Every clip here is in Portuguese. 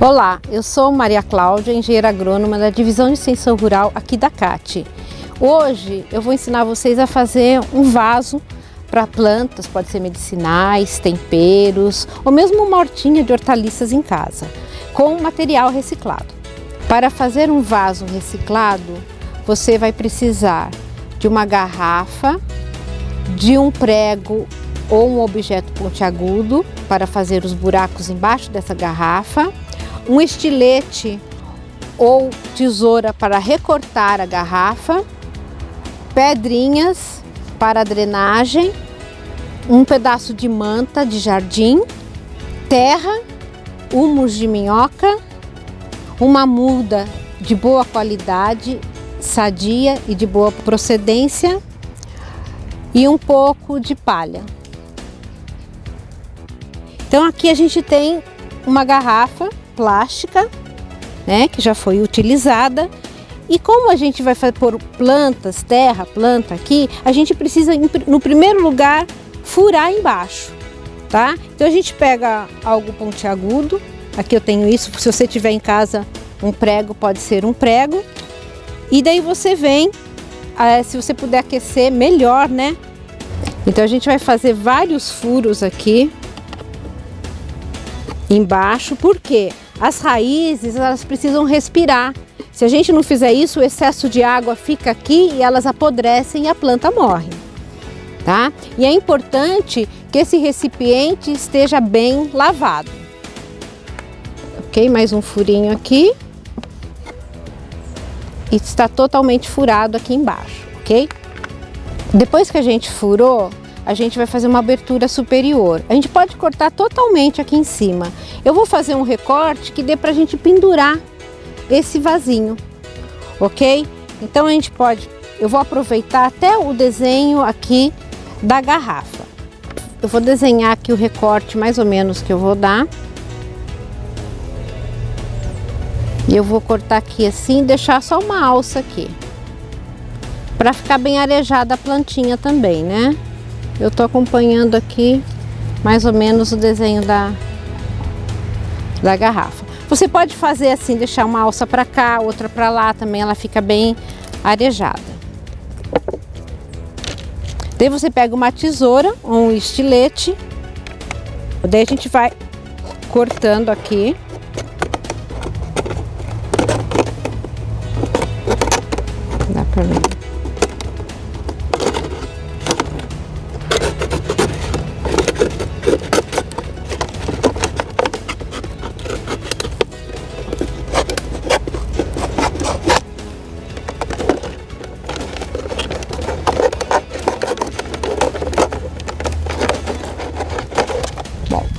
Olá, eu sou Maria Cláudia, engenheira agrônoma da Divisão de Extensão Rural aqui da CAT. Hoje eu vou ensinar vocês a fazer um vaso para plantas, pode ser medicinais, temperos ou mesmo uma hortinha de hortaliças em casa, com material reciclado. Para fazer um vaso reciclado, você vai precisar de uma garrafa, de um prego ou um objeto pontiagudo para fazer os buracos embaixo dessa garrafa, um estilete ou tesoura para recortar a garrafa, pedrinhas para drenagem, um pedaço de manta de jardim, terra, humus de minhoca, uma muda de boa qualidade, sadia e de boa procedência e um pouco de palha. Então aqui a gente tem uma garrafa plástica, né, que já foi utilizada. E como a gente vai pôr plantas, terra, planta aqui, a gente precisa, no primeiro lugar, furar embaixo, tá? Então a gente pega algo pontiagudo, aqui eu tenho isso, se você tiver em casa um prego, pode ser um prego. E daí você vem, se você puder aquecer, melhor, né? Então a gente vai fazer vários furos aqui, embaixo, porque as raízes elas precisam respirar. Se a gente não fizer isso, o excesso de água fica aqui e elas apodrecem e a planta morre. Tá? E é importante que esse recipiente esteja bem lavado. Ok? Mais um furinho aqui. E está totalmente furado aqui embaixo, ok? Depois que a gente furou, a gente vai fazer uma abertura superior. A gente pode cortar totalmente aqui em cima. Eu vou fazer um recorte que dê para a gente pendurar esse vasinho, ok? Então a gente pode, eu vou aproveitar até o desenho aqui da garrafa. Eu vou desenhar aqui o recorte mais ou menos que eu vou dar. E eu vou cortar aqui assim, deixar só uma alça aqui. Para ficar bem arejada a plantinha também, né? Eu estou acompanhando aqui mais ou menos o desenho da, da garrafa. Você pode fazer assim, deixar uma alça para cá, outra para lá também, ela fica bem arejada. Daí você pega uma tesoura ou um estilete, daí a gente vai cortando aqui. Dá para ver.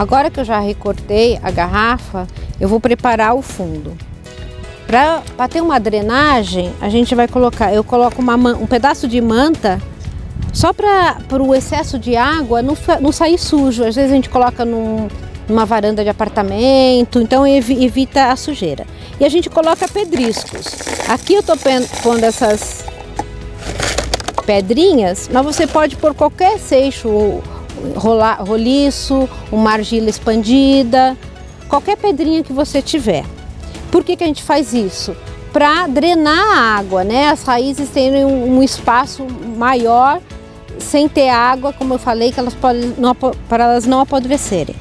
Agora que eu já recortei a garrafa, eu vou preparar o fundo. Para ter uma drenagem, a gente vai colocar, eu coloco uma, um pedaço de manta só para o excesso de água não, não sair sujo. Às vezes a gente coloca num, numa varanda de apartamento, então evita a sujeira. E a gente coloca pedriscos. Aqui eu estou pondo essas pedrinhas, mas você pode pôr qualquer seixo rolar, roliço, uma argila expandida, qualquer pedrinha que você tiver. Por que, que a gente faz isso? Para drenar a água, né? As raízes terem um, um espaço maior sem ter água, como eu falei, que elas podem não, para elas não apodrecerem.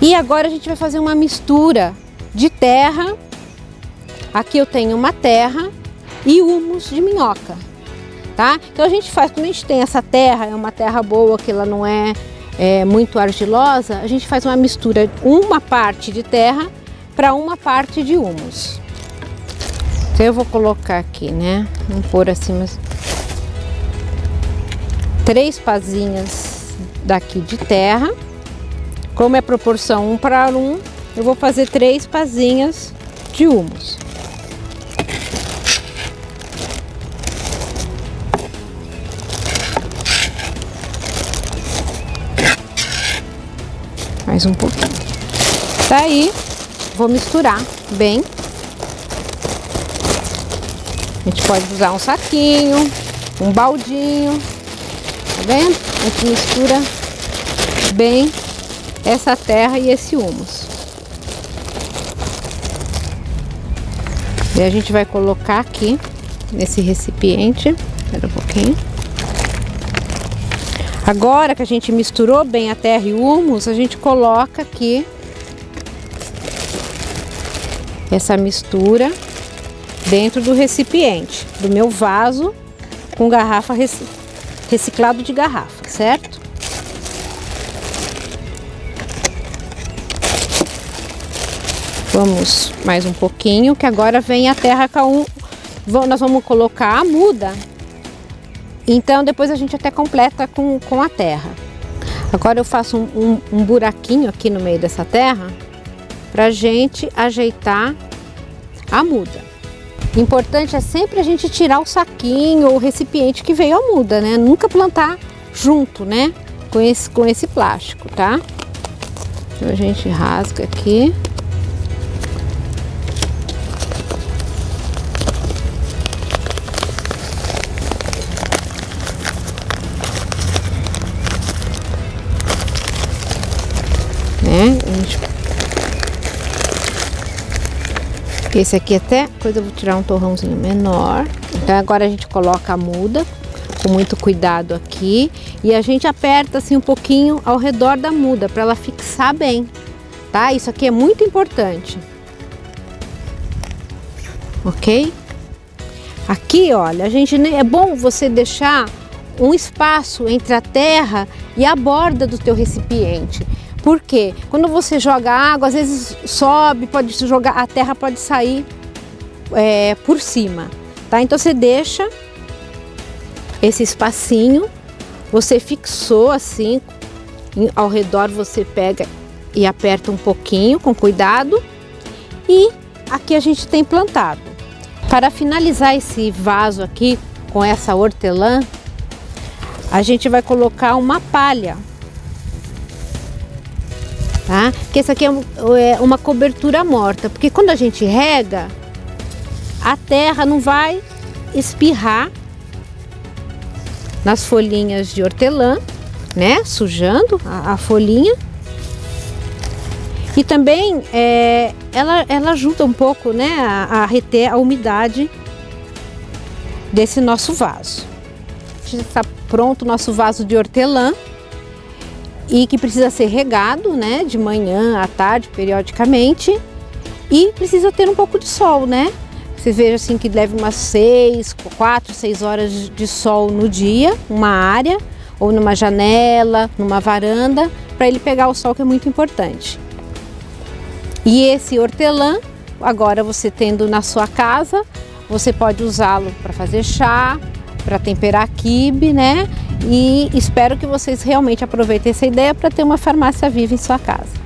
E agora a gente vai fazer uma mistura de terra. Aqui eu tenho uma terra e humus de minhoca tá? Então a gente faz, quando a gente tem essa terra, é uma terra boa, que ela não é, é muito argilosa, a gente faz uma mistura, uma parte de terra para uma parte de humus. Então eu vou colocar aqui, né? Vamos pôr assim, mas... Três pazinhas daqui de terra. Como é proporção um para um, eu vou fazer três pazinhas de humus. mais um pouquinho. Tá Daí, vou misturar bem. A gente pode usar um saquinho, um baldinho, tá vendo? A gente mistura bem essa terra e esse humus. E a gente vai colocar aqui nesse recipiente, espera um pouquinho. Agora que a gente misturou bem a terra e o humus, a gente coloca aqui essa mistura dentro do recipiente, do meu vaso com garrafa reciclado de garrafa, certo? Vamos mais um pouquinho, que agora vem a terra com nós vamos colocar a muda. Então depois a gente até completa com, com a terra. Agora eu faço um, um, um buraquinho aqui no meio dessa terra para gente ajeitar a muda. Importante é sempre a gente tirar o saquinho ou o recipiente que veio a muda, né? Nunca plantar junto, né? Com esse, com esse plástico, tá? Então a gente rasga aqui. Esse aqui até, depois eu vou tirar um torrãozinho menor. Então agora a gente coloca a muda com muito cuidado aqui e a gente aperta assim um pouquinho ao redor da muda para ela fixar bem, tá? Isso aqui é muito importante. Ok? Aqui, olha, a gente é bom você deixar um espaço entre a terra e a borda do teu recipiente. Por quê? Quando você joga água, às vezes sobe, pode jogar, a terra pode sair é, por cima, tá? Então você deixa esse espacinho, você fixou assim, ao redor você pega e aperta um pouquinho com cuidado e aqui a gente tem plantado. Para finalizar esse vaso aqui com essa hortelã, a gente vai colocar uma palha tá? Que essa aqui é, é uma cobertura morta, porque quando a gente rega, a terra não vai espirrar nas folhinhas de hortelã, né? Sujando a, a folhinha. E também é, ela, ela ajuda um pouco, né? A, a reter a umidade desse nosso vaso. Já está pronto o nosso vaso de hortelã e que precisa ser regado, né, de manhã à tarde, periodicamente, e precisa ter um pouco de sol, né? Você veja assim que leve umas seis, quatro, seis horas de sol no dia, uma área ou numa janela, numa varanda, para ele pegar o sol que é muito importante. E esse hortelã, agora você tendo na sua casa, você pode usá-lo para fazer chá, para temperar quibe, né? E espero que vocês realmente aproveitem essa ideia para ter uma farmácia viva em sua casa.